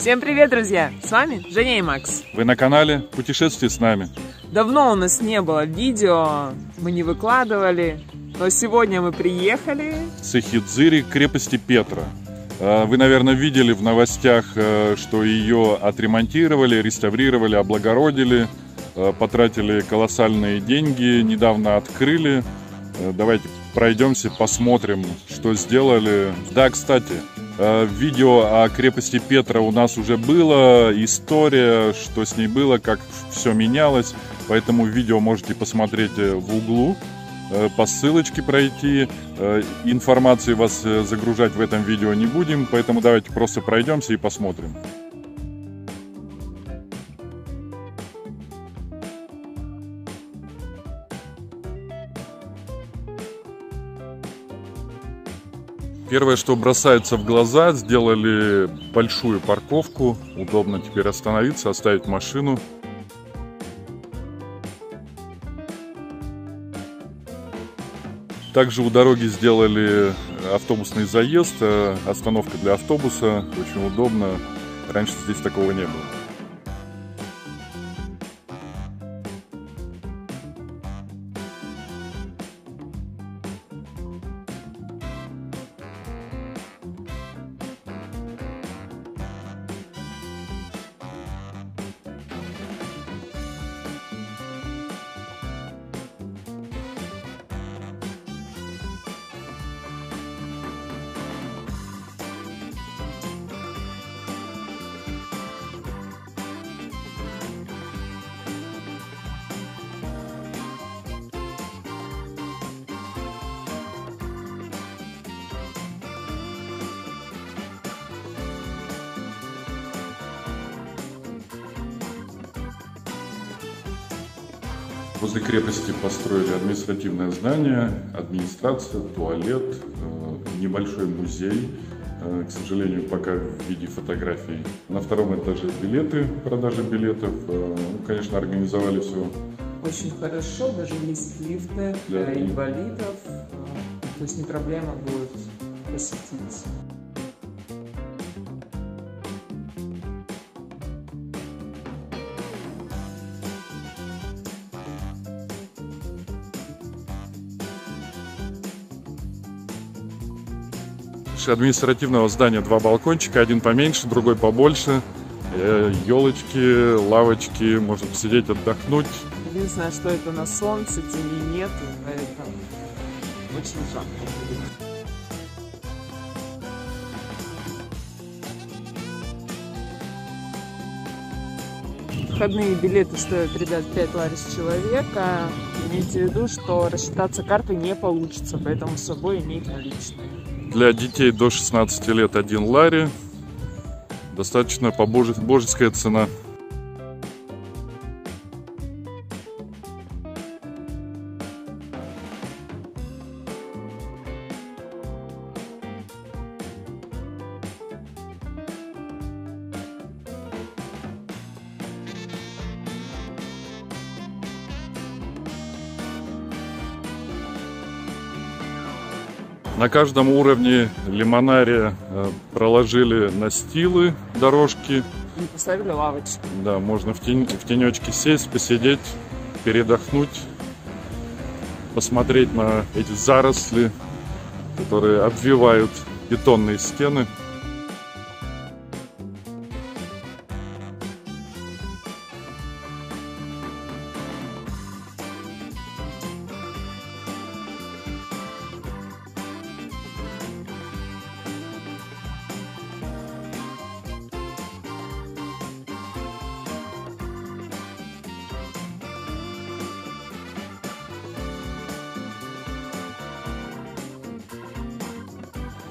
Всем привет, друзья! С вами Женя и Макс. Вы на канале Путешествие с нами. Давно у нас не было видео, мы не выкладывали, но сегодня мы приехали. С Эхидзири крепости Петра. А, вы, наверное, видели в новостях, э, что ее отремонтировали, реставрировали, облагородили, э, потратили колоссальные деньги, недавно открыли. Э, давайте пройдемся, посмотрим, что сделали. Да, кстати, видео о крепости Петра у нас уже было, история, что с ней было, как все менялось. Поэтому видео можете посмотреть э, в углу, э, по ссылочке пройти. Информации вас загружать в этом видео не будем, поэтому давайте просто пройдемся и посмотрим. Первое, что бросается в глаза, сделали большую парковку. Удобно теперь остановиться, оставить машину. Также у дороги сделали автобусный заезд, э, остановка для автобуса. Очень удобно. Раньше здесь такого не было. Возле крепости построили административное здание, администрация, туалет, э, небольшой музей, э, к сожалению, пока в виде фотографий. На втором этаже билеты, продажа билетов. Э, ну, конечно, организовали все. Очень хорошо, даже есть лифты для, для инвалидов, то есть не проблема будет посетить. Административного здания два балкончика, один поменьше, другой побольше. Елочки, лавочки, можно посидеть, отдохнуть. Единственное, что это на солнце, тени нет, поэтому очень жарко. Входные билеты стоят, ребят, 5 лари с человека. Имейте в виду, что рассчитаться картой не получится, поэтому с собой иметь наличные. Для детей до 16 лет один лари. Достаточно по божеская цена. На каждом уровне лимонария э, проложили настилы, дорожки. И поставили лавочки. Да, можно в, тень, в тенечке сесть, посидеть, передохнуть, посмотреть на эти заросли, которые обвивают бетонные стены.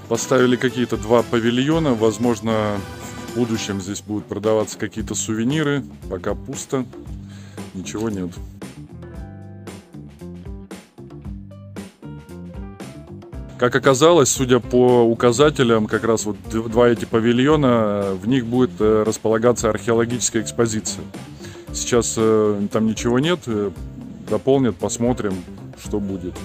Поставили какие-то два павильона. Возможно, в будущем здесь будут продаваться какие-то сувениры. Пока пусто. Ничего нет. Как оказалось, судя по указателям, как раз вот два эти павильона, в них будет э, располагаться археологическая экспозиция. Сейчас э, там ничего нет, э, дополнят, посмотрим, что будет.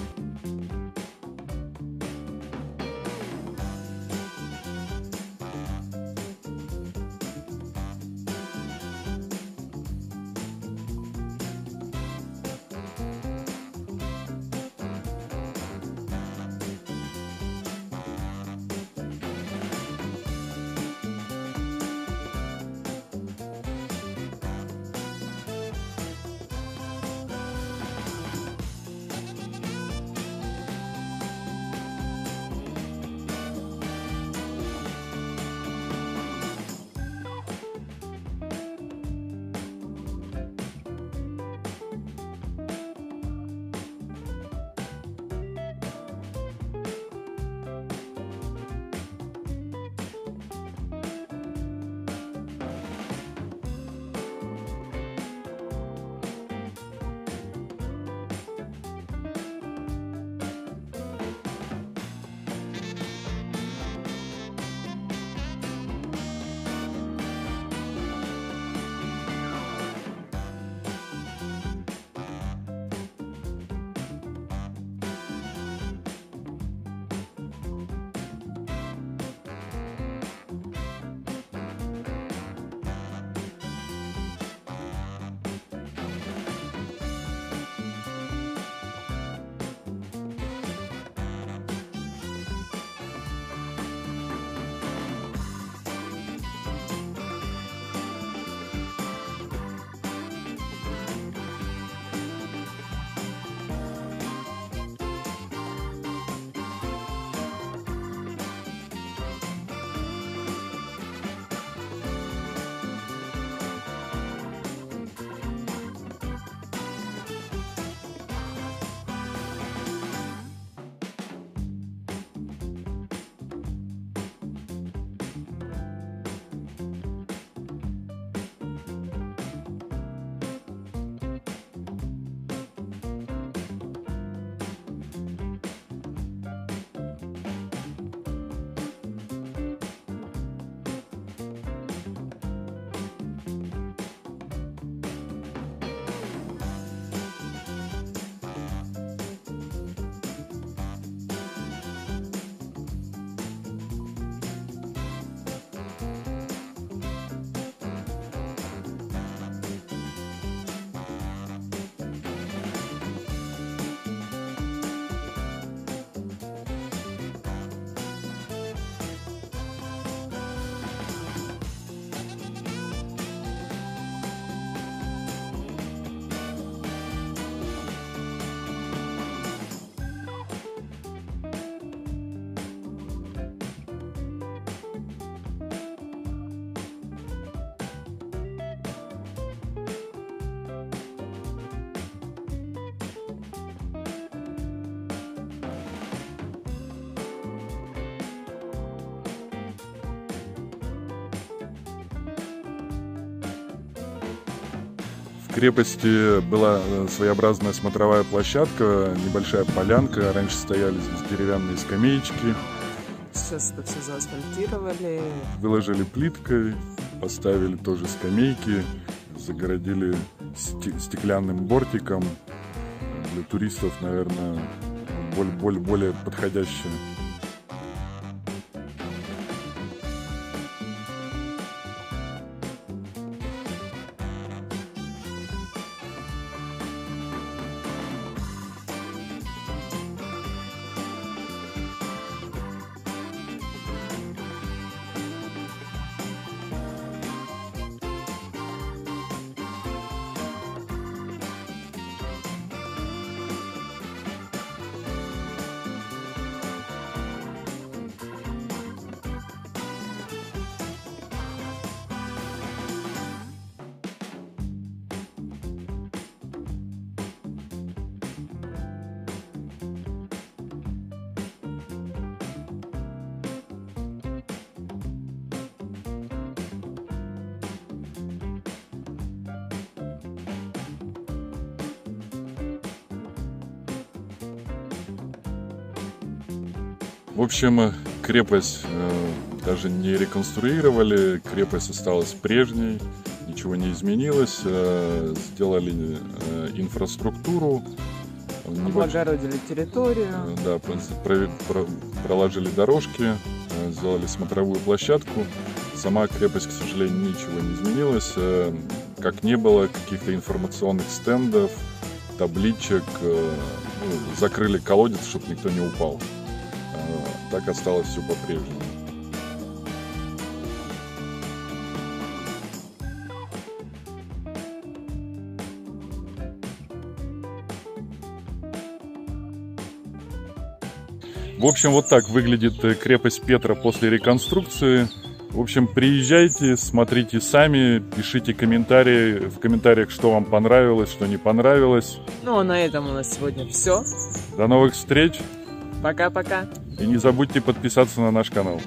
Крепости была э, своеобразная смотровая площадка, небольшая полянка. Раньше стояли здесь деревянные скамеечки. Сейчас это все заасфальтировали. Выложили плиткой, поставили тоже скамейки, загородили стеклянным бортиком. Для туристов, наверное, более, более подходящее. В общем, крепость э, даже не реконструировали, крепость осталась прежней, ничего не изменилось, э, сделали э, инфраструктуру. Облагородили территорию. Да, проложили дорожки, сделали смотровую площадку. Сама крепость, к сожалению, ничего не изменилась. Как не было каких-то информационных стендов, табличек, ну, закрыли колодец, чтобы никто не упал так осталось все по-прежнему. В общем, вот так выглядит э, крепость Петра после реконструкции. В общем, приезжайте, смотрите сами, пишите комментарии в комментариях, что вам понравилось, что не понравилось. Ну а на этом у нас сегодня все. До новых встреч. Пока-пока. И не забудьте подписаться на наш канал.